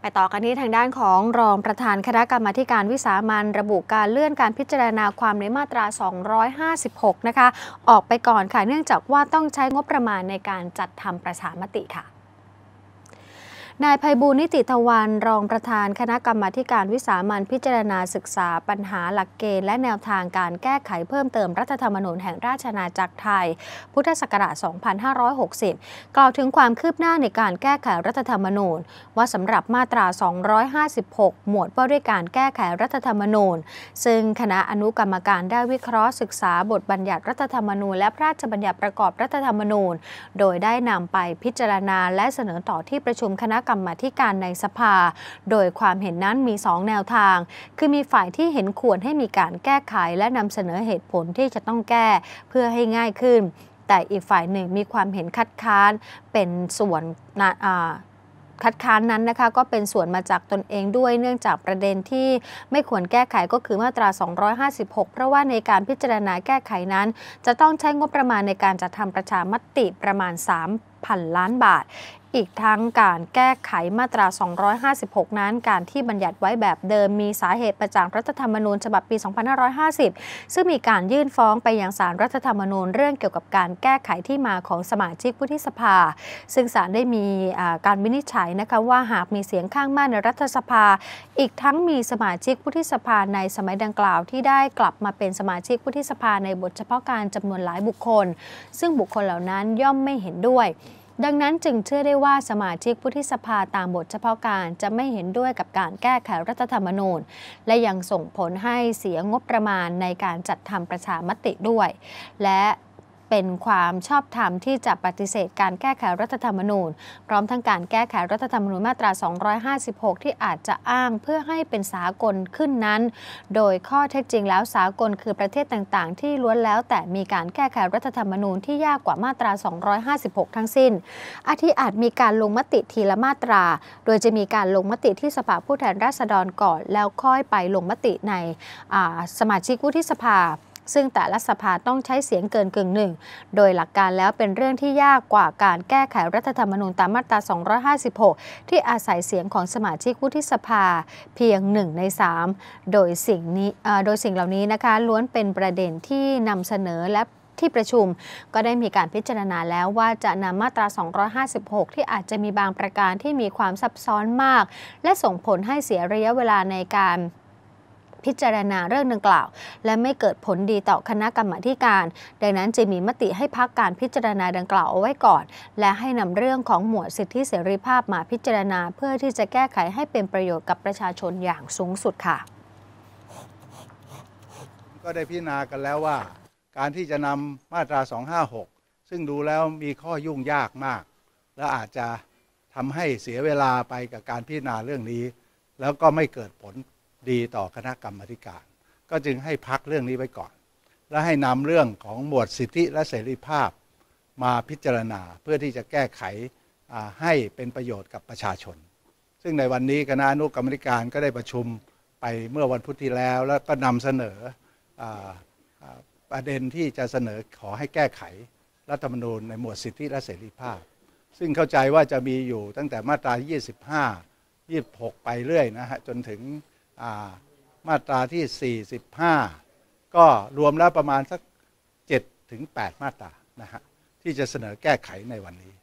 ไปต่อกันที่ทางด้านของรองประธานคณะกรรมาการวิสามันระบุการเลื่อนการพิจารณาความในมาตรา 256 นะคะ ออกไปก่อนค่ะ เนื่องจากว่าต้องใช้งบประมาณในการจัดทำประชามติค่ะ นายภัยบูลนิติตะวัน รองประธานคณะกรรมาการวิสามันพิจารณาศึกษาปัญหาหลักเกณฑ์และแนวทางการแก้ไขเพิ่มเติมรัฐธรรมนูญแห่งราชอาณาจักรไทย พุทธศักราช 2560 กล่าวถึงความคืบหน้าในการแก้ไขรัฐธรรมนูญ ว่าสำหรับมาตรา 256 หมวดว่าด้วยการแก้ไขรัฐธรรมนูญ ซึ่งคณะอนุกรรมการได้วิเคราะห์ศึกษาบทบัญญัติรัฐธรรมนูญและพระราชบัญญัติประกอบรัฐธรรมนูญ โดยได้นำไปพิจารณาและเสนอต่อที่ประชุมคณะกรรมาการในสภา โดยความเห็นนั้นมี 2 แนวทาง คือมีฝ่ายที่เห็นควรให้มีการแก้ไขและนำเสนอเหตุผลที่จะต้องแก้เพื่อให้ง่ายขึ้น แต่อีกฝ่ายหนึ่งมีความเห็นคัดค้านเป็นส่วนคัดค้านนั้นนะคะก็เป็นส่วนมาจากตนเองด้วยเนื่องจากประเด็นที่ไม่ควรแก้ไขก็คือมาตรา 256 เพราะว่าในการพิจารณาแก้ไขนั้น จะต้องใช้งบประมาณในการจัดทำประชามติประมาณ 3,000 ล้านบาท อีกทั้งการแก้ไขมาตรา 256 นั้น การที่บัญญัติไว้แบบเดิมมีสาเหตุประจากรัฐธรรมนูญฉบับปี 2550 ซึ่งมีการยื่นฟ้องไปยังศาลรัฐธรรมนูญเรื่องเกี่ยวกับการแก้ไขที่มาของสมาชิกวุฒิสภา ซึ่งศาลได้มีการวินิจฉัยนะคะว่าหากมีเสียงข้างมากในรัฐสภา อีกทั้งมีสมาชิกวุฒิสภาในสมัยดังกล่าวที่ได้กลับมาเป็นสมาชิกวุฒิสภาในบทเฉพาะการจำนวนหลายบุคคล ซึ่งบุคคลเหล่านั้นย่อมไม่เห็นด้วย ดังนั้นจึงเชื่อได้ว่าสมาชิกผู้ที่สภาตามบทเฉพาะการจะไม่เห็นด้วยกับการแก้ไขรัฐธรรมนูญ และยังส่งผลให้เสียงบประมาณในการจัดทำประชามติด้วย และ เป็นความชอบธรรมที่จะปฏิเสธการแก้ไขรัฐธรรมนูญ พร้อมทั้งการแก้ไขรัฐธรรมนูญมาตรา 256 ที่อาจจะอ้างเพื่อให้เป็นสากลขึ้นนั้น โดยข้อเท็จจริงแล้วสากลคือประเทศต่างๆ ที่ล้วนแล้วแต่มีการแก้ไขรัฐธรรมนูญที่ยากกว่ามาตรา 256 ทั้งสิ้น อาทิอาจมีการลงมติทีละมาตรา โดยจะมีการลงมติที่สภาผู้แทนราษฎรก่อน แล้วค่อยไปลงมติในสมาชิกวุฒิสภา ซึ่งแต่ละสภาต้องใช้เสียงเกินกึ่งหนึ่ง โดยหลักการแล้วเป็นเรื่องที่ยากกว่าการแก้ไขรัฐธรรมนูญตามมาตรา 256 ที่อาศัยเสียงของสมาชิกวุฒิสภาเพียง 1 ใน 3 โดยสิ่งนี้โดยสิ่งเหล่านี้นะคะล้วนเป็นประเด็นที่นำเสนอและที่ประชุมก็ได้มีการพิจารณาแล้วว่าจะนำมาตรา 256 ที่อาจจะมีบางประการที่มีความซับซ้อนมาก และส่งผลให้เสียระยะเวลาในการ พิจารณาเรื่องดังกล่าว และไม่เกิดผลดีต่อคณะกรรมาการ ดังนั้นจะมีมติให้พักการพิจารณาดังกล่าวเอาไว้ก่อน และให้นำเรื่องของหมวดสิทธิเสรีภาพมาพิจารณา เพื่อที่จะแก้ไขให้เป็นประโยชน์กับประชาชนอย่างสูงสุดค่ะ ก็ได้พิจารณากันแล้วว่า การที่จะนำมาตรา 256 ซึ่งดูแล้วมีข้อยุ่งยากมาก และอาจจะทำให้เสียเวลาไปกับการพิจารณาเรื่องนี้ แล้วก็ไม่เกิดผล ดีต่อคณะกรรมการ ก็จึงให้พักเรื่องนี้ไว้ก่อน และให้นำเรื่องของหมวดสิทธิและเสรีภาพมาพิจารณาเพื่อที่จะแก้ไขให้เป็นประโยชน์กับประชาชน ซึ่งในวันนี้คณะอนุกรรมการก็ได้ประชุมไปเมื่อวันพุธที่แล้ว แล้วก็นำเสนอประเด็นที่จะเสนอขอให้แก้ไขรัฐธรรมนูญในหมวดสิทธิและเสรีภาพ ซึ่งเข้าใจว่าจะมีอยู่ตั้งแต่มาตรา 25 26 ไปเรื่อยนะฮะจนถึง มาตราที่ 45 ก็รวมแล้วประมาณสัก 7-8 มาตรานะฮะที่จะเสนอแก้ไขในวันนี้